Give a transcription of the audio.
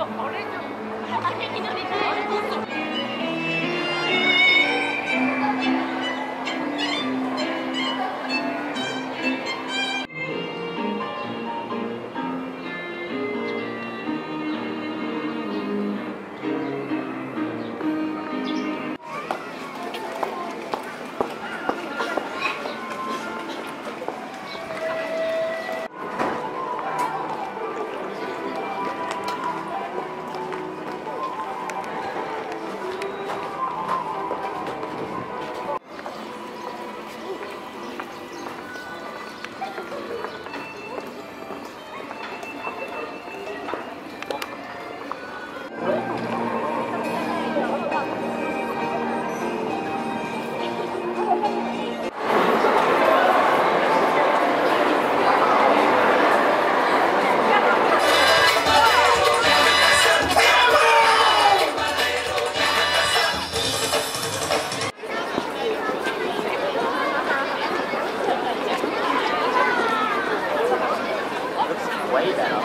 あれじゃん。あれに乗りたい。可以的。